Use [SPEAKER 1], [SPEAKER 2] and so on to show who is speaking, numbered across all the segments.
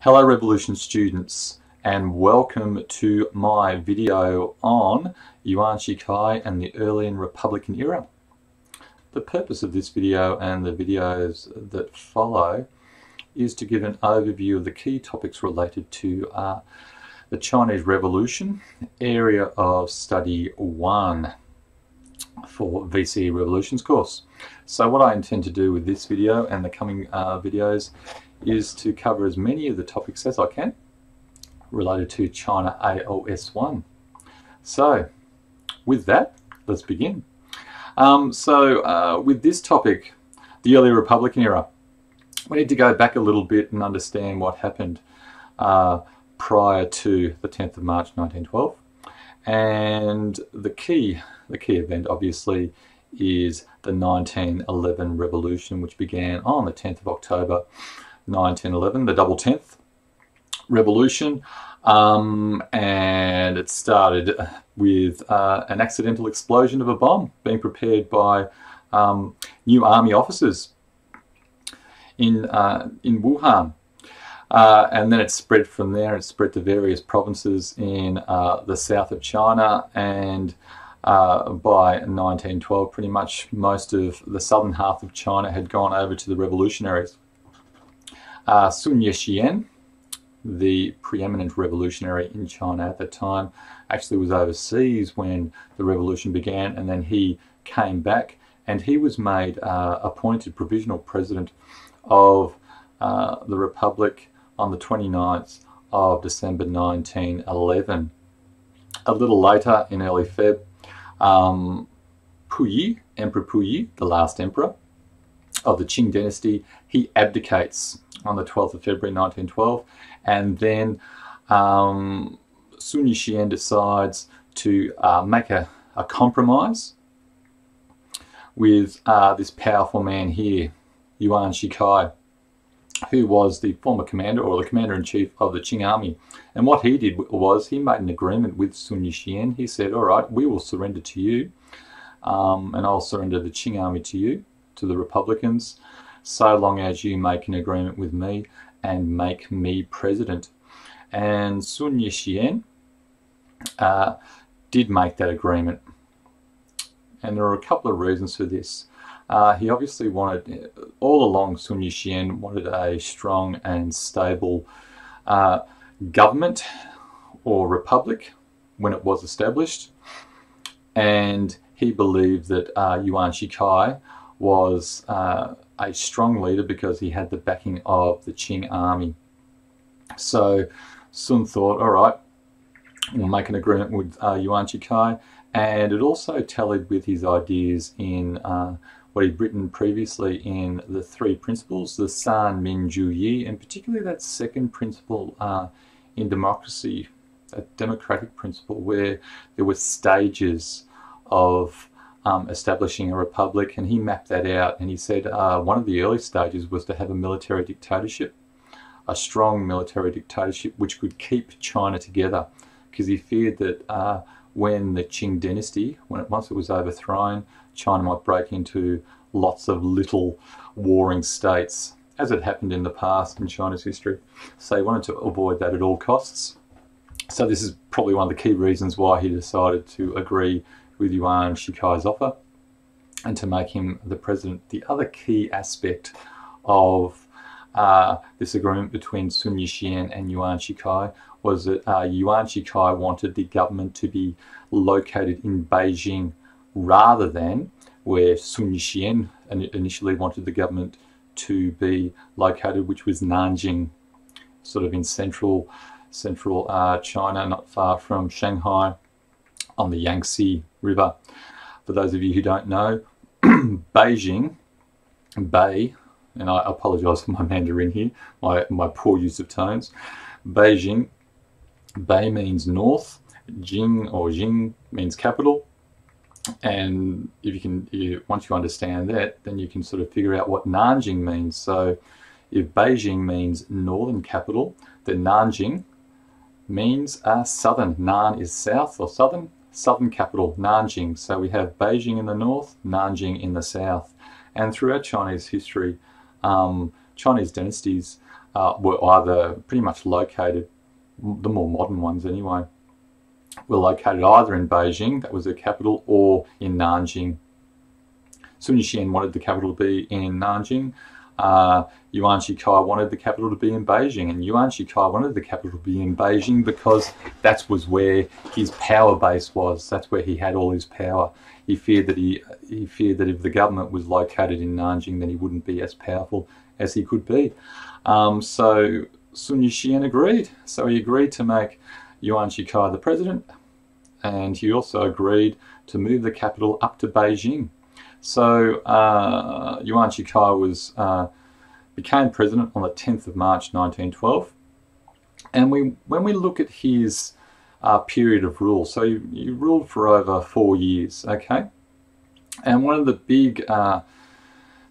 [SPEAKER 1] Hello Revolution students and welcome to my video on Yuan Shikai and the Earlian Republican era. The purpose of this video and the videos that follow is to give an overview of the key topics related to uh, the Chinese Revolution, area of study 1 for VCE Revolutions course. So what I intend to do with this video and the coming uh, videos is to cover as many of the topics as I can related to China AOS1. So, with that, let's begin. Um, so, uh, with this topic, the early Republican era, we need to go back a little bit and understand what happened uh, prior to the 10th of March 1912. And the key, the key event, obviously, is the 1911 revolution, which began on the 10th of October 1911, the double 10th revolution. Um, and it started with uh, an accidental explosion of a bomb being prepared by um, new army officers in, uh, in Wuhan. Uh, and then it spread from there. It spread to various provinces in uh, the south of China. And uh, by 1912, pretty much most of the southern half of China had gone over to the revolutionaries. Uh, Sun Yat-sen, the preeminent revolutionary in China at the time, actually was overseas when the revolution began, and then he came back and he was made uh, appointed provisional president of uh, the Republic on the 29th of December 1911. A little later, in early Feb, um, Puyi, Emperor Puyi, the last emperor of the Qing dynasty, he abdicates on the 12th of February 1912, and then um, Sun Yat-sen decides to uh, make a, a, compromise with uh, this powerful man here, Yuan Shikai, who was the former commander or the commander-in-chief of the Qing army. And what he did was he made an agreement with Sun Yat-sen. He said, all right, we will surrender to you, um, and I'll surrender the Qing army to you, to the Republicans, so long as you make an agreement with me and make me president. And Sun Yat-sen uh, did make that agreement. And there are a couple of reasons for this. Uh, he obviously wanted, all along Sun Yat-sen wanted a strong and stable uh, government or republic when it was established. And he believed that uh, Yuan Shikai was uh, a strong leader because he had the backing of the Qing army. So Sun thought, all right, we'll make an agreement with uh, Yuan Shikai, and it also tallied with his ideas in uh, what he'd written previously in the three principles, the San Min Zhu Yi, and particularly that second principle uh, in democracy, a democratic principle where there were stages of um, establishing a republic, and he mapped that out. And he said uh, one of the early stages was to have a military dictatorship, a strong military dictatorship which could keep China together, because he feared that uh, when the Qing dynasty, when it, once it was overthrown, China might break into lots of little warring states, as it happened in the past in China's history. So he wanted to avoid that at all costs. So this is probably one of the key reasons why he decided to agree with Yuan Shikai's offer and to make him the president. The other key aspect of uh, this agreement between Sun Yat-sen and Yuan Shikai was that uh, Yuan Shikai wanted the government to be located in Beijing rather than where Sun Yat-sen initially wanted the government to be located, which was Nanjing, sort of in central central uh, China, not far from Shanghai on the Yangtze River. For those of you who don't know, Beijing, Bei, and I apologize for my Mandarin here, my, my poor use of tones. Beijing, Bei means north, Jing or Jing means capital. And if you can, you, once you understand that, then you can sort of figure out what Nanjing means. So if Beijing means northern capital, then Nanjing means uh, southern. Nan is south or southern, southern capital, Nanjing. So we have Beijing in the north, Nanjing in the south. And throughout Chinese history, um, Chinese dynasties uh, were either pretty much located, the more modern ones anyway, were located either in Beijing, that was their capital, or in Nanjing. Sun Yat-sen wanted the capital to be in Nanjing. Uh, Yuan Shikai wanted the capital to be in Beijing, and Yuan Shikai wanted the capital to be in Beijing because that was where his power base was. That's where he had all his power. He feared that he he feared that if the government was located in Nanjing, then he wouldn't be as powerful as he could be. Um, so Sun Yat-sen agreed. So he agreed to make Yuan Shikai the president, and he also agreed to move the capital up to Beijing. So uh, Yuan Shikai was uh, became president on the 10th of March 1912, and we when we look at his uh, period of rule, so he, he, ruled for over four years, okay, and one of the big uh,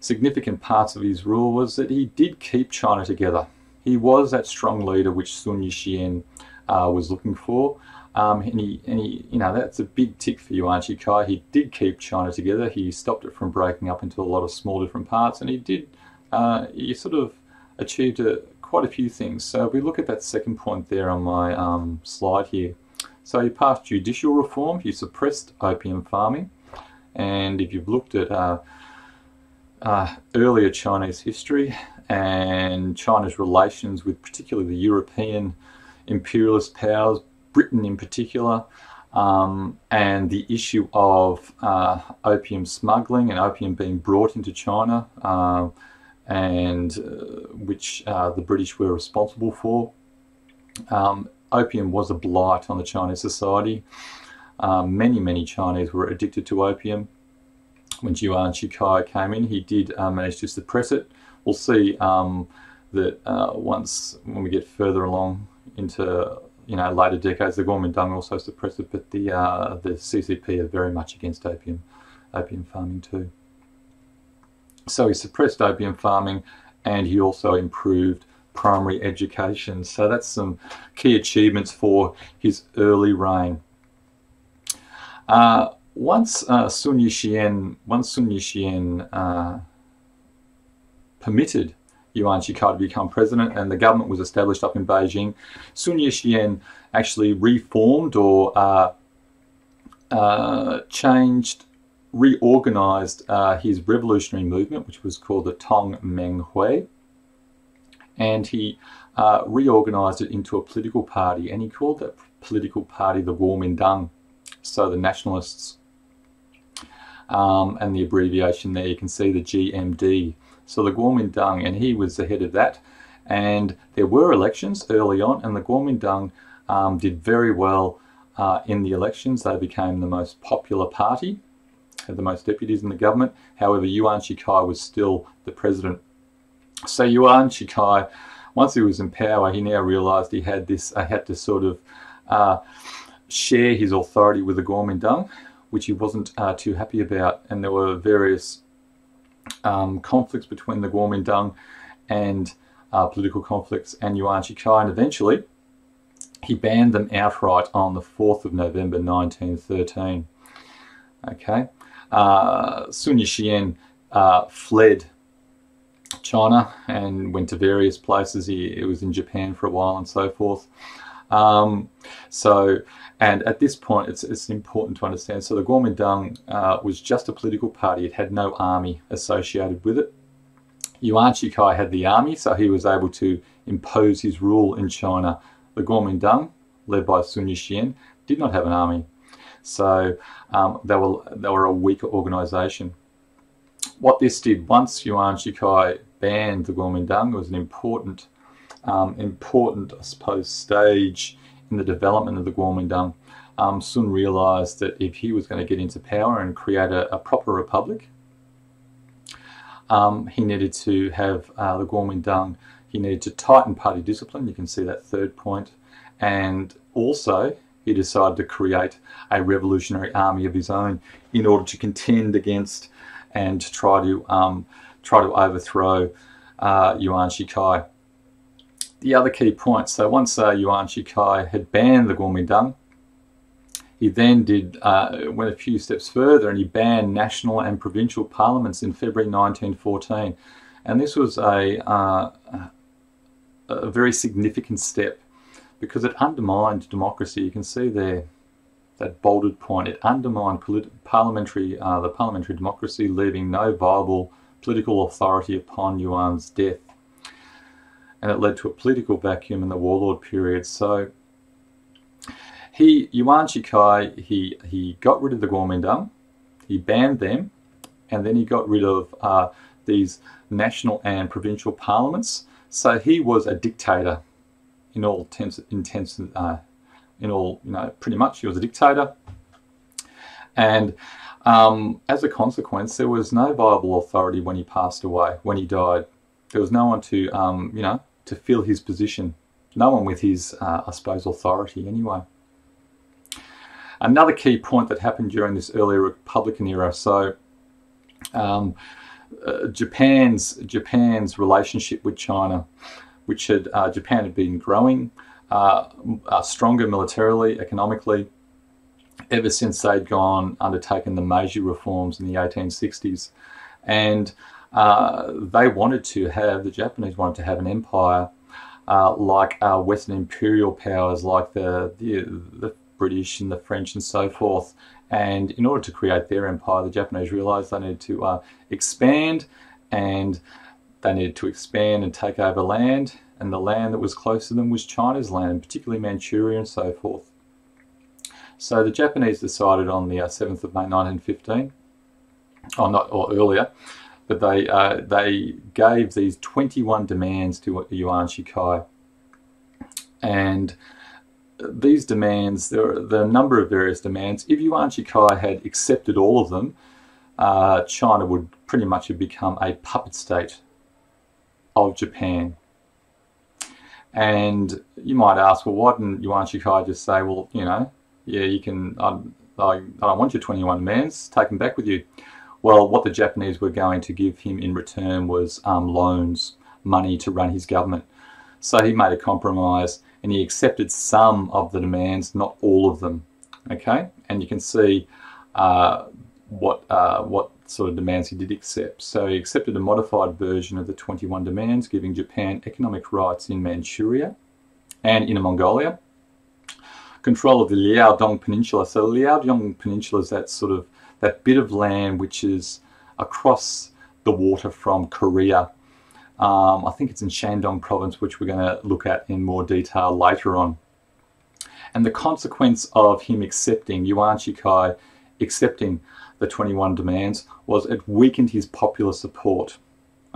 [SPEAKER 1] significant parts of his rule was that he did keep China together. He was that strong leader which Sun Yat-sen uh, was looking for. Um, and, he, and he, you know, that's a big tick for you, Yuan Shikai. He did keep China together. He stopped it from breaking up into a lot of small different parts, and he did, uh, he sort of achieved a, quite a few things. So if we look at that second point there on my um, slide here. So he passed judicial reform, he suppressed opium farming, and if you've looked at uh, uh, earlier Chinese history and China's relations with particularly the European imperialist powers, Britain in particular, um, and the issue of uh, opium smuggling and opium being brought into China, uh, and uh, which uh, the British were responsible for. Um, opium was a blight on the Chinese society. Um, many, many Chinese were addicted to opium. When Yuan Shikai came in, he did uh, manage to suppress it. We'll see um, that uh, once when we get further along into you know, later decades, the Kuomintang also suppressed it, but the uh, the CCP are very much against opium, opium farming too. So he suppressed opium farming, and he also improved primary education. So that's some key achievements for his early reign. Uh, once uh, Sun Yat-sen, once Sun Yat-sen uh, permitted Yuan Shikai to become president, and the government was established up in Beijing. Sun Yat-sen actually reformed or uh, uh, changed, reorganized uh, his revolutionary movement, which was called the Tong Meng Hui, and he uh, reorganized it into a political party, and he called that political party the Kuomintang, so the nationalists. Um, and the abbreviation there, you can see the GMD so the Kuomintang, and he was the head of that. And there were elections early on, and the Kuomintang um, did very well uh, in the elections. They became the most popular party, had the most deputies in the government. However, Yuan Shikai was still the president. So Yuan Shikai, once he was in power, he now realised he had this, uh, had to sort of uh, share his authority with the Kuomintang, which he wasn't uh, too happy about. And there were various um, conflicts between the Kuomintang and uh, political conflicts and Yuan Shikai, and eventually he banned them outright on the 4th of November 1913. Okay, uh, Sun Yat-sen uh, fled China and went to various places. He, he was in Japan for a while and so forth. Um, so, and at this point, it's, it's important to understand. So the Kuomintang uh, was just a political party. It had no army associated with it. Yuan Shikai had the army, so he was able to impose his rule in China. The Kuomintang, led by Sun Yat-sen, did not have an army. So um, they, were, they were a weaker organization. What this did, once Yuan Shikai banned the Kuomintang, was an important um, important, I suppose, stage in the development of the Kuomintang. Um, Sun realised that if he was going to get into power and create a, a proper republic, um, he needed to have uh, the Kuomintang, he needed to tighten party discipline, you can see that third point. point, and also he decided to create a revolutionary army of his own in order to contend against and try to um, try to overthrow uh, Yuan Shikai the other key point. So once uh, Yuan Shikai had banned the Kuomintang, he then did uh, went a few steps further and he banned national and provincial parliaments in February 1914. And this was a, uh, a very significant step because it undermined democracy. You can see there that bolded point. It undermined parliamentary uh, the parliamentary democracy, leaving no viable political authority upon Yuan's death, and it led to a political vacuum in the warlord period. So he Yuan Shikai he he got rid of the Kuomintang, he banned them, and then he got rid of uh, these national and provincial parliaments. So he was a dictator in all intents, intents uh, in all, you know, pretty much he was a dictator. And um, as a consequence, there was no viable authority when he passed away, when he died. There was no one to, um, you know, to fill his position. No one with his, uh, I suppose, authority anyway. Another key point that happened during this early Republican era. So, um, uh, Japan's Japan's relationship with China, which had uh, Japan had been growing uh, uh, stronger militarily, economically, ever since they'd gone undertaken the Meiji reforms in the 1860s, and uh, they wanted to have the Japanese wanted to have an empire like Western imperial powers, like the, the the British and the French and so forth. And in order to create their empire, the Japanese realized they needed to uh, expand and they needed to expand and take over land. And the land that was close to them was China's land, particularly Manchuria and so forth. So the Japanese decided on the uh, 7th of May 1915, or not, or earlier, but they uh, they gave these 21 demands to Yuan Shikai, and these demands, there are, number of various demands. If Yuan Shikai had accepted all of them, uh, China would pretty much have become a puppet state of Japan. And you might ask, well, why didn't Yuan Shikai just say, well, you know, yeah, you can, I, I, I don't want your 21 demands, take them back with you. Well, what the Japanese were going to give him in return was um, loans, money to run his government. So he made a compromise and he accepted some of the demands, not all of them. Okay, and you can see uh, what uh, what sort of demands he did accept. So he accepted a modified version of the 21 demands, giving Japan economic rights in Manchuria and Inner Mongolia, control of the Liaodong Peninsula. So Liaodong Peninsula is that sort of that bit of land which is across the water from Korea um, I think it's in Shandong province, which we're going to look at in more detail later on. And the consequence of him accepting, Yuan Shikai accepting the 21 demands, was it weakened his popular support.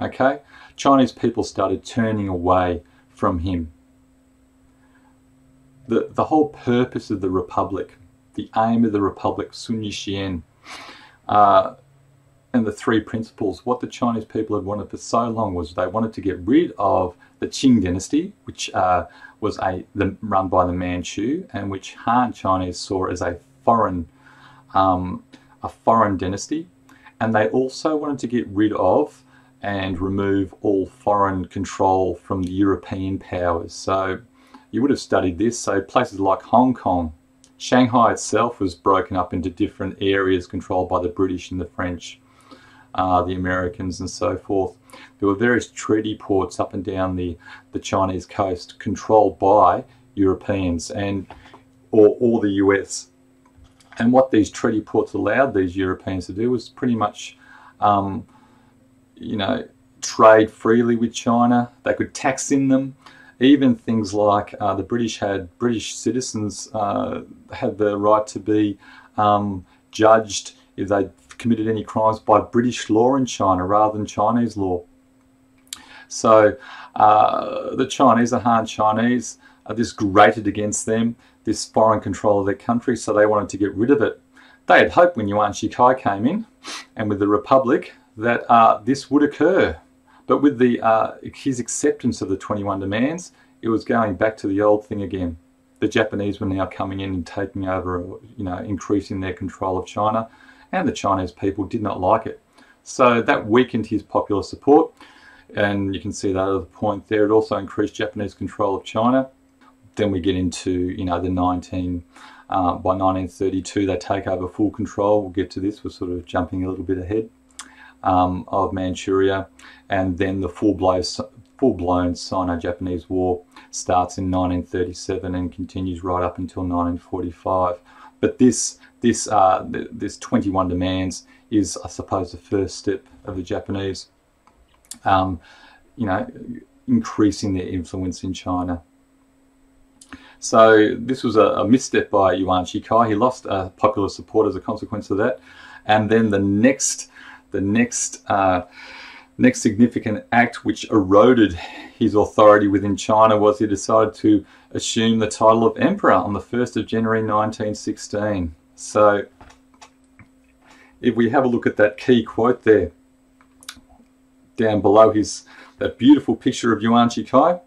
[SPEAKER 1] Okay? Chinese people started turning away from him. The, the whole purpose of the Republic, the aim of the Republic, Sun Yat-sen, uh, and the three principles, what the Chinese people had wanted for so long was they wanted to get rid of the Qing dynasty, which uh, was a the, run by the Manchu, and which Han Chinese saw as a foreign um, a foreign dynasty, and they also wanted to get rid of and remove all foreign control from the European powers. So you would have studied this. So places like Hong Kong, Shanghai itself was broken up into different areas controlled by the British and the French uh, the Americans and so forth. There were various treaty ports up and down the, the Chinese coast controlled by Europeans and or, or the US. And what these treaty ports allowed these Europeans to do was pretty much, um, you know, trade freely with China. They could tax in them. Even things like uh, the British had British citizens uh, had the right to be um, judged if they committed any crimes by British law in China rather than Chinese law. So uh, the Chinese, the Han Chinese, this grated against them, this foreign control of their country, so they wanted to get rid of it. They had hoped when Yuan Shikai came in, and with the Republic, that uh, this would occur. But with the uh, his acceptance of the 21 demands, it was going back to the old thing again. The Japanese were now coming in and taking over, you know, increasing their control of China and the Chinese people did not like it. So that weakened his popular support, and you can see that at the point there. It also increased Japanese control of China. Then we get into you know the 19 uh, by 1932 they take over full control. We'll get to this. We're sort of jumping a little bit ahead um, of Manchuria, and then the full blown full-blown Sino-Japanese War starts in 1937 and continues right up until 1945. But this this uh, this 21 demands is, I suppose, the first step of the Japanese, um, you know, increasing their influence in China. So this was a, a misstep by Yuan Shikai. He lost uh, popular support as a consequence of that. And then the next, the next, uh, next significant act which eroded his authority within China was he decided to assume the title of emperor on the 1st of January 1916. So if we have a look at that key quote there, down below his that beautiful picture of Yuan Shikai,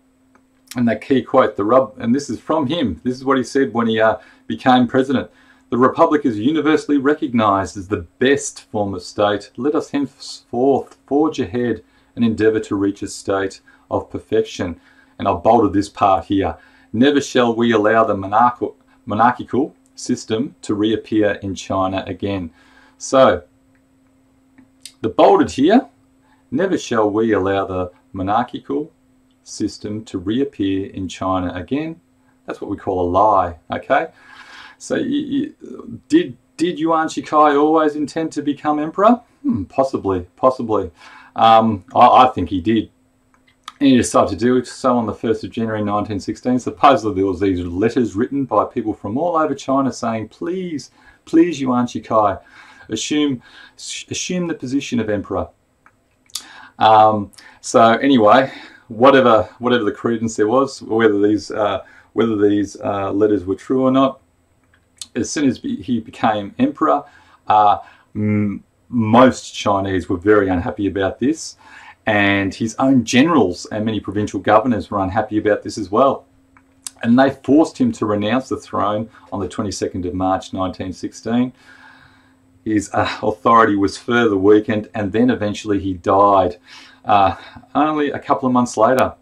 [SPEAKER 1] and that key quote, the rub, and this is from him. This is what he said when he uh, became president. The Republic is universally recognized as the best form of state. Let us henceforth forge ahead and endeavor to reach a state of perfection. And I've bolded this part here. Never shall we allow the monarchical, monarchical system to reappear in China again. So, the bolded here, never shall we allow the monarchical system to reappear in China again. That's what we call a lie, okay? So you, you, did, did Yuan Shikai always intend to become emperor? Hmm, possibly, possibly. Um, I, I, think he did. And he decided to do so on the 1st of January 1916. Supposedly there was these letters written by people from all over China saying, please, please Yuan Shikai, assume, assume the position of emperor. Um, so anyway, whatever whatever the credence there was, whether these uh, whether these uh, letters were true or not, as soon as he became emperor, uh, most Chinese were very unhappy about this, and his own generals and many provincial governors were unhappy about this as well. And they forced him to renounce the throne on the 22nd of March 1916. His uh, authority was further weakened, and then eventually he died uh, only a couple of months later.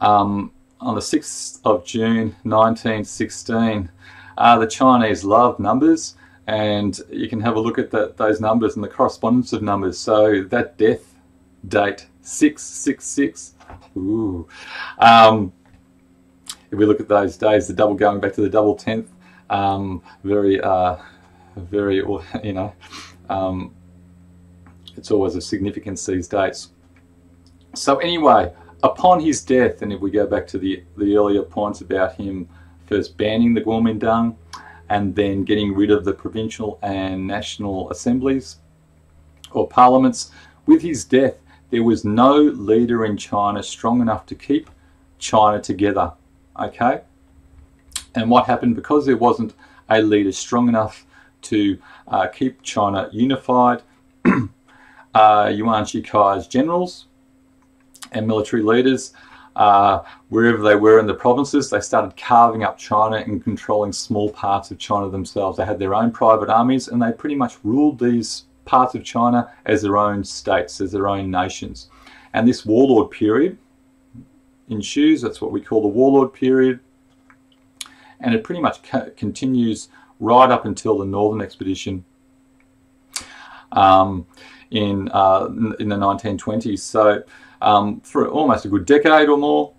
[SPEAKER 1] Um, on the 6th of June 1916, uh, the Chinese love numbers and you can have a look at that, those numbers and the correspondence of numbers. So that death date, 666, ooh. Um, if we look at those days, the double going back to the double tenth, um, very, uh, very, you know, um, it's always a significance these days. So anyway, upon his death, and if we go back to the, the earlier points about him first banning the Kuomintang and then getting rid of the provincial and national assemblies or parliaments, with his death, there was no leader in China strong enough to keep China together. Okay? And what happened because there wasn't a leader strong enough to uh, keep China unified, uh, Yuan Shikai's generals and military leaders, uh, wherever they were in the provinces, they started carving up China and controlling small parts of China themselves. They had their own private armies and they pretty much ruled these parts of China as their own states, as their own nations. And this warlord period ensues, that's what we call the warlord period, and it pretty much continues right up until the Northern Expedition. Um, in, uh, in the 1920s. So um, for almost a good decade or more,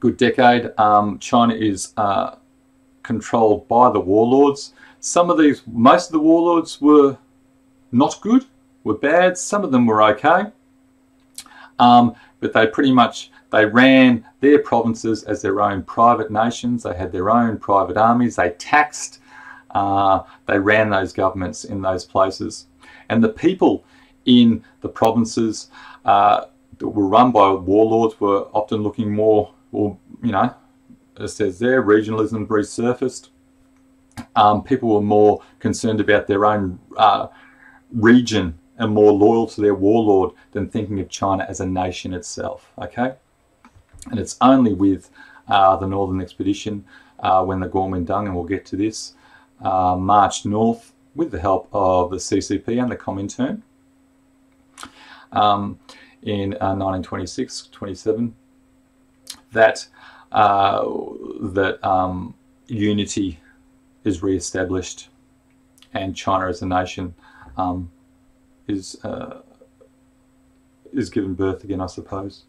[SPEAKER 1] good decade, um, China is uh, controlled by the warlords. Some of these, most of the warlords were not good, were bad. Some of them were okay. Um, but they pretty much, they ran their provinces as their own private nations. They had their own private armies. They taxed, uh, they ran those governments in those places. And the people in the provinces uh, that were run by warlords were often looking more, well, you know, as says there, regionalism resurfaced. Um, people were more concerned about their own uh, region and more loyal to their warlord than thinking of China as a nation itself. Okay, and it's only with uh, the Northern Expedition uh, when the Kuomintang, and we'll get to this, uh, marched north with the help of the CCP and the Comintern um, in uh, 1926, 27, that uh, that um, unity is re-established and China as a nation um, is uh, is given birth again, I suppose.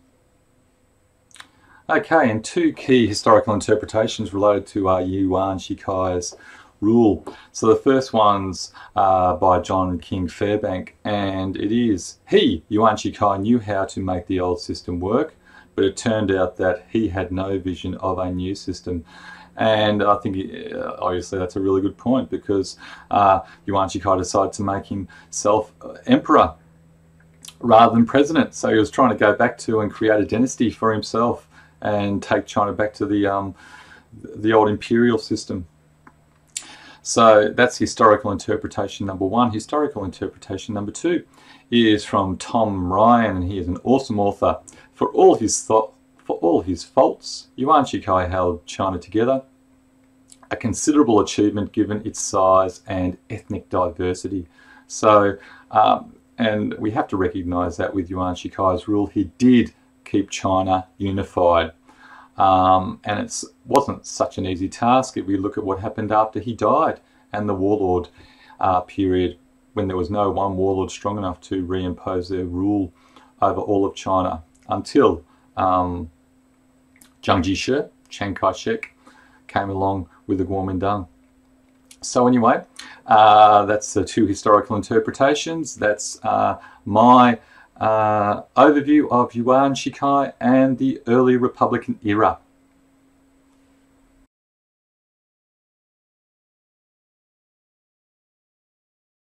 [SPEAKER 1] Okay, and two key historical interpretations related to uh, Yuan Shikai's rule. So the first one's uh, by John King Fairbank, and it is he, Yuan Shikai, knew how to make the old system work, but it turned out that he had no vision of a new system. And I think uh, obviously that's a really good point because uh, Yuan Shikai decided to make himself emperor rather than president. So he was trying to go back to and create a dynasty for himself and take China back to the um, the old imperial system. So that's historical interpretation number one. Historical interpretation number two is from Tom Ryan, and he is an awesome author. For all his thought, for all his faults, Yuan Shikai held China together, a considerable achievement given its size and ethnic diversity. So, um, and we have to recognize that with Yuan Shikai's rule, he did keep China unified. Um, and it wasn't such an easy task if we look at what happened after he died and the warlord uh, period when there was no one warlord strong enough to reimpose their rule over all of China until um, Jiang Jieshi, Chiang Kai-shek, came along with the Kuomintang. So anyway, uh, that's the two historical interpretations. That's uh, my uh, overview of Yuan Shikai and the early Republican era.